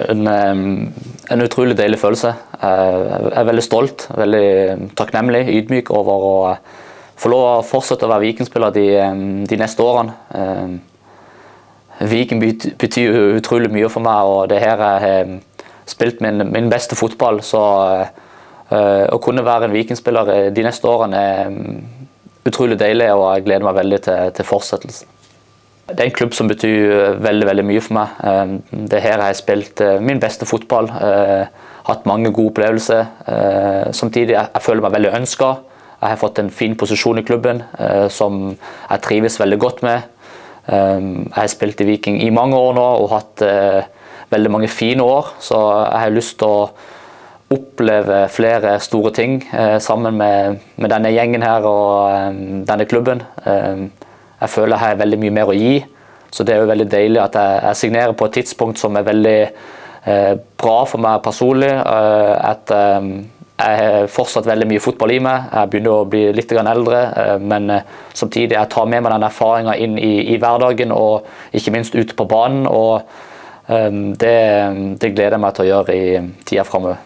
En, en, utrolig deilig følelse. Jeg er veldig stolt, veldig takknemlig, ydmyk over å få lov å fortsette å være Viking-spiller de, de, neste årene. Viking betyr utrolig mye for meg, og det her jeg har spilt min, min, beste fotball. Så å kunne være en Viking-spiller de neste årene er utrolig deilig, og jeg gleder meg veldig til, til fortsettelsen. Det er en klubb som betyr eh, veldig veldig mye for meg. Eh, det er her jeg har spilt eh, min beste fotball. Hatt mange gode opplevelser. Samtidig jeg føler meg veldig ønska. Jeg har fått en fin posisjon i klubben som jeg trives veldig godt med. Jeg har spilt i Viking i mange år nå og hatt veldig mange fine år, så jeg har lyst til å oppleve flere store ting sammen med denne gjengen her og denne klubben. Jeg føler jeg har veldig mye mer å gi. Så det er jo veldig deilig at jeg, jeg signerer på et tidspunkt som er veldig eh, bra for meg personlig. Eh, at eh, jeg har fortsatt veldig mye fotball i meg. Jeg begynner å bli litt eldre. Eh, men eh, samtidig jeg tar med meg den erfaringa inn i, i, hverdagen og ikke minst ute på banen. og eh, det, det, gleder jeg meg til å gjøre i tida framover.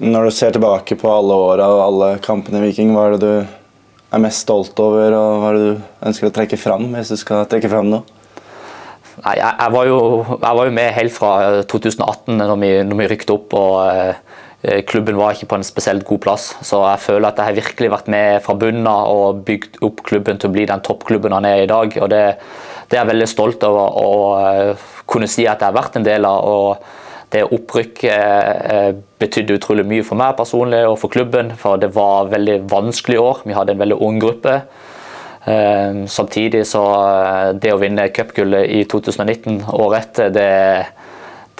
Når du ser tilbake på alle åra og alle kampene i Viking, hva er det du er mest stolt over, og hva er det du ønsker å trekke fram, hvis du skal trekke fram noe? Nei, jeg, jeg, var jo, jeg, var jo, med helt fra 2018, når vi, vi rykket opp. og eh, Klubben var ikke på en spesielt god plass, så jeg føler at jeg har virkelig vært med fra bunnen av og bygd opp klubben til å bli den toppklubben han er i dag. og Det, det er jeg veldig stolt over å uh, kunne si at jeg har vært en del av. og det opprykket eh, betydde utrolig mye for meg personlig og for klubben. For det var veldig vanskelig år. Vi hadde en veldig ung gruppe. Eh, samtidig så eh, Det å vinne cupgullet i 2019 året etter, det,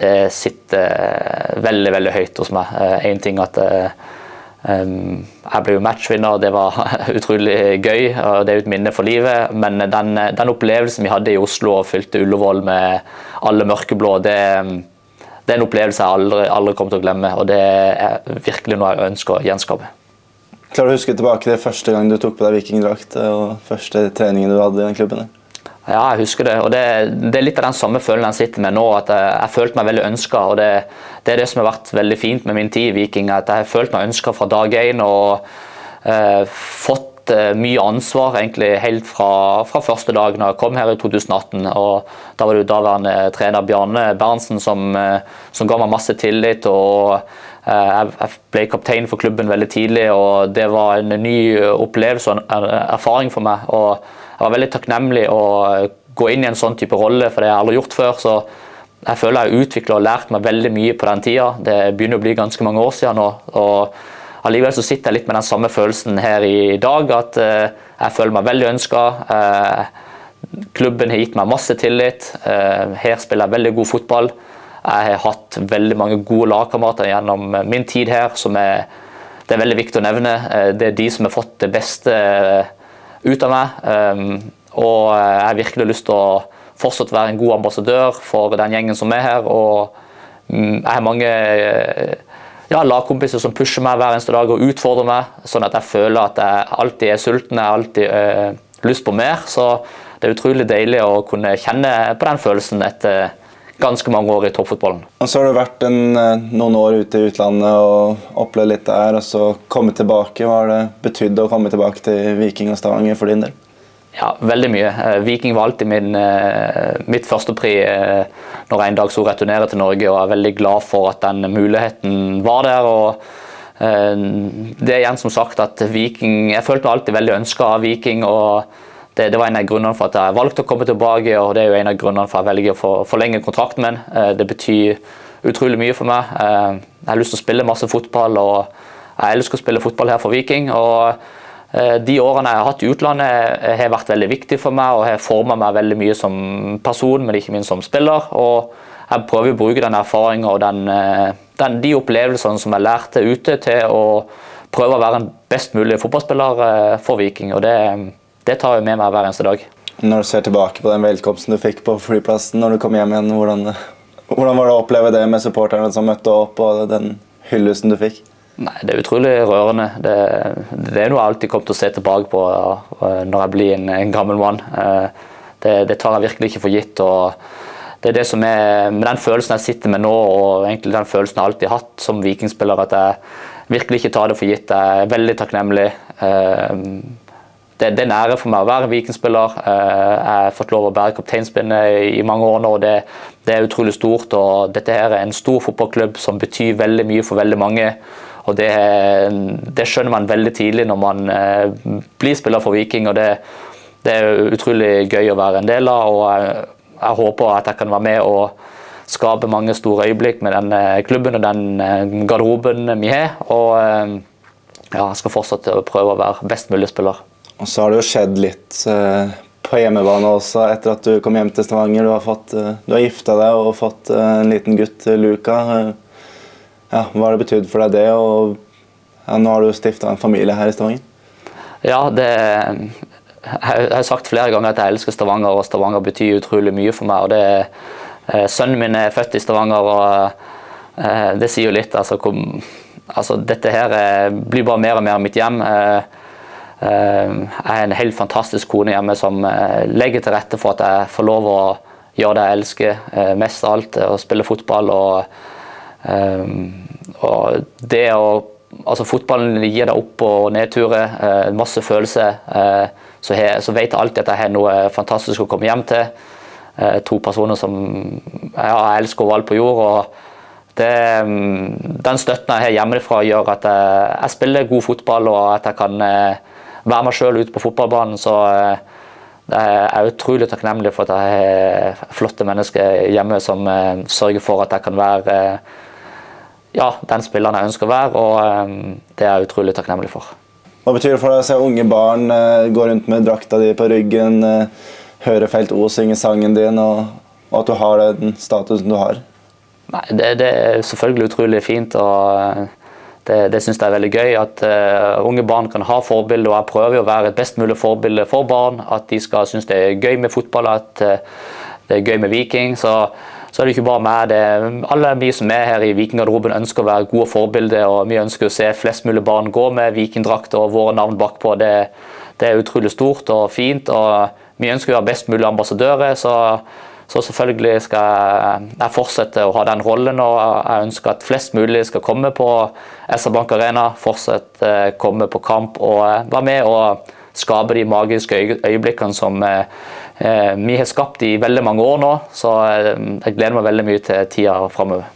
det, sitter veldig, veldig høyt hos meg. Én ting at jeg ble jo matchvinner, det var utrolig gøy. og Det er et minne for livet. Men den, den opplevelsen vi hadde i Oslo og fylte Ullevål med alle mørkeblå, det det er en opplevelse jeg aldri, aldri kommer til å glemme, og det er virkelig noe jeg ønsker å gjenskape. Klarer du å huske tilbake til første gang du tok på deg vikingdrakt og første treningen du hadde i den klubben? Ja, jeg husker det. og det, det, er litt av den samme følelsen jeg sitter med nå. at Jeg, jeg følte meg veldig ønska. Det, det er det som har vært veldig fint med min tid i Viking. at Jeg har følt meg ønska fra dag én og eh, fått Eh, mye ansvar egentlig helt fra, fra, første dag når jeg kom her i 2018. og Da var det jo daværende trener Bjarne Berntsen som, eh, som, ga meg masse tillit. og eh, Jeg ble kaptein for klubben veldig tidlig, og det var en ny opplevelse og en erfaring for meg. og Jeg var veldig takknemlig å gå inn i en sånn type rolle, for det har jeg aldri gjort før. så jeg føler jeg har utvikla og lært meg veldig mye på den tida. Det begynner å bli ganske mange år siden nå. og Allikevel så sitter jeg litt med den samme følelsen her i dag, at uh, jeg føler meg veldig ønska. Eh, klubben har gitt meg masse tillit. Uh, her spiller jeg veldig god fotball. Jeg har hatt veldig mange gode lagkamerater gjennom min tid her, som er, det er veldig viktig å nevne. Det er de som har fått det beste ut av meg. Og jeg har virkelig lyst til å fortsatt være en god ambassadør for den gjengen som er her. og um, jeg har mange ja, lagkompiser som pusher meg hver eneste dag og utfordrer meg, sånn at jeg føler at jeg alltid er sulten, jeg alltid øh, lyst på mer. Så det er utrolig deilig å kunne kjenne på den følelsen etter ganske mange år i toppfotballen. Og Så har du vært en, eh, noen år ute i utlandet og opplevd litt der, og så kommet tilbake. Hva har det betydd å komme tilbake til Viking og Stavanger for din del? Ja, veldig mye. Eh, Viking var alltid min, eh, mitt førstepri eh, når jeg en dag så returnere til Norge, og jeg er veldig glad for at den muligheten var der. og det er igjen som sagt at Viking, Jeg følte meg alltid veldig ønska av Viking. og det, det, var en av grunnene for at jeg valgte å komme tilbake, og det er jo en av grunnene for at jeg velger å forlenge kontrakten min. Det betyr utrolig mye for meg. Jeg har lyst til å spille masse fotball, og jeg elsker å spille fotball her for Viking. og de årene jeg har hatt i utlandet eh, har vært veldig viktig for meg og har forma meg veldig mye som person, men ikke minst som spiller. Og jeg prøver å bruke den erfaringa og den, eh, den, de opplevelsene som jeg lærte ute, til å prøve å være en best mulig fotballspiller for Viking. Og det, det tar jeg med meg hver eneste dag. Når du ser tilbake på den velkomsten du fikk på flyplassen når du kom hjem igjen, hvordan, hvordan var det å oppleve det med supporterne som møtte opp, og den hyllesten du fikk? Nei, Det er utrolig rørende. Det, det, er noe jeg alltid kommer til å se tilbake på når jeg blir en, en gammel mann. Eh, det, det, tar jeg virkelig ikke for gitt. og det er det som er med den følelsen jeg sitter med nå, og egentlig den følelsen jeg alltid har hatt som vikingspiller, at jeg virkelig ikke tar det for gitt. Jeg er veldig takknemlig. Eh, det, det er nære for meg å være vikingspiller. Eh, jeg har fått lov å bære kapteinspinnet i mange år nå, og det, det, er utrolig stort. og Dette her er en stor fotballklubb som betyr veldig mye for veldig mange. Og Det, det skjønner man veldig tidlig når man blir spiller for Viking. og det, det er utrolig gøy å være en del av. og jeg, jeg håper at jeg kan være med og skape mange store øyeblikk med den klubben og den garderoben vi har. Og ja, jeg skal fortsatt prøve å være best mulig spiller. Og så har det jo skjedd litt eh, på hjemmebane også etter at du kom hjem til Stavanger. Du har, fått, eh, har gifta deg og fått eh, en liten gutt, Luka. Ja, hva har det betydd for deg det? Og ja, nå har du stifta en familie her i Stavanger. Ja, det jeg har sagt flere ganger at jeg elsker Stavanger, og Stavanger betyr utrolig mye for meg. og det, Sønnen min er født i Stavanger, og det sier jo litt. Altså, altså, dette her blir bare mer og mer mitt hjem. Jeg har en helt fantastisk kone hjemme som legger til rette for at jeg får lov å gjøre det jeg elsker mest av alt, å spille fotball. Og, og det å altså Fotballen gir deg opp- og nedturer, masse følelser så, he, så vet jeg alltid at jeg har noe fantastisk å komme hjem til. Eh, to personer som ja, jeg elsker overalt på jord. og det, mm, Den støtten jeg har hjemmefra, gjør at jeg, jeg, spiller god fotball og at jeg kan eh, være meg sjøl ute på fotballbanen. Så eh, jeg er utrolig takknemlig for at jeg har flotte mennesker hjemme som eh, sørger for at jeg kan være eh, ja, den spilleren jeg ønsker å være. og eh, Det er jeg utrolig takknemlig for. Hva betyr det for deg å se unge barn uh, gå rundt med drakta di på ryggen, uh, høre Felt O synge sangen din, og, at du har den statusen du har? Nei, det, det er selvfølgelig utrolig fint. og eh, Det, det syns jeg er veldig gøy. At uh, unge barn kan ha forbilde. og Jeg prøver å være et best mulig forbilde for barn. At de skal synes det er gøy med fotball, at det er gøy med Viking. så så er det ikke bare meg. Alle vi som er her i Vikinggarderoben ønsker å være gode forbilder. og Vi ønsker å se flest mulig barn gå med vikingdrakt og våre navn bakpå. Det, det er utrolig stort og fint. og Vi ønsker å være best mulig ambassadører. så, så selvfølgelig skal jeg fortsette å ha den rollen. og Jeg ønsker at flest mulig skal komme på SR Bank Arena, fortsette komme på kamp og være med og skape de magiske øyeblikkene som Eh, vi har skapt i veldig mange år nå, så eh, jeg gleder meg veldig mye til tida framover.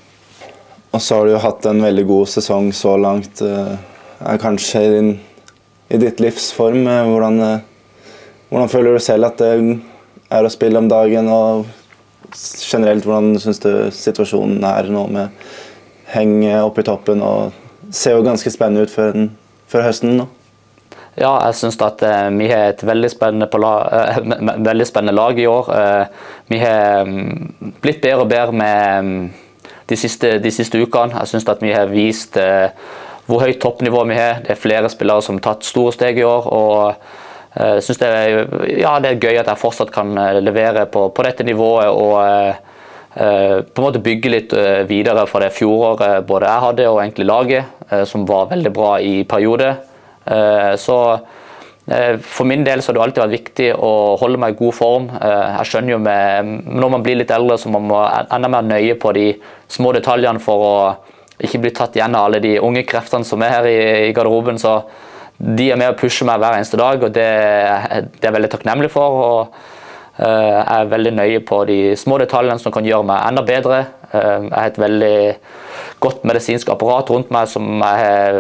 Og så har du jo hatt en veldig god sesong så langt. Eh, er kanskje i, din, i ditt livsform. Hvordan, hvordan, føler du selv at det er å spille om dagen? Og generelt, hvordan syns du situasjonen er nå med henge oppe i toppen? og Ser jo ganske spennende ut før, før høsten nå. Ja, jeg syns at eh, vi har et veldig spennende, lag, eh, veldig spennende lag i år. Eh, vi har um, blitt bedre og bedre med um, de, siste, de, siste, ukene. Jeg syns at vi har vist hvor høyt toppnivå vi har. Det er flere spillere som har tatt store steg i år. og jeg synes det er, ja, det er gøy at jeg fortsatt kan levere på, på dette nivået. og på en måte bygge litt videre fra det fjoråret både jeg hadde og egentlig laget, som var veldig bra i perioder. Eh, så eh, for min del så har det alltid vært viktig å holde meg i god form. Eh, jeg skjønner jo med, Når man blir litt eldre, så må man enda mer nøye på de små detaljene for å ikke bli tatt igjen av alle de unge kreftene som er her i, i garderoben. Så de er med og pusher meg hver eneste dag, og det, det er jeg veldig takknemlig for. og jeg er veldig nøye på de små detaljene som kan gjøre meg enda bedre. Jeg har et veldig godt medisinsk apparat rundt meg som jeg har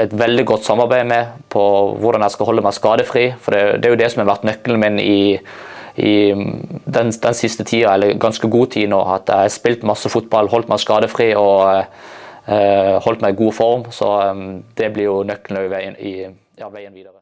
et veldig godt samarbeid med på hvordan jeg skal holde meg skadefri. For det, er jo det som har vært nøkkelen min i, i den, den, siste tida, eller ganske god tid nå. At jeg har spilt masse fotball, holdt meg skadefri og uh, holdt meg i god form. Så det blir jo nøkkelen i i, ja, veien videre.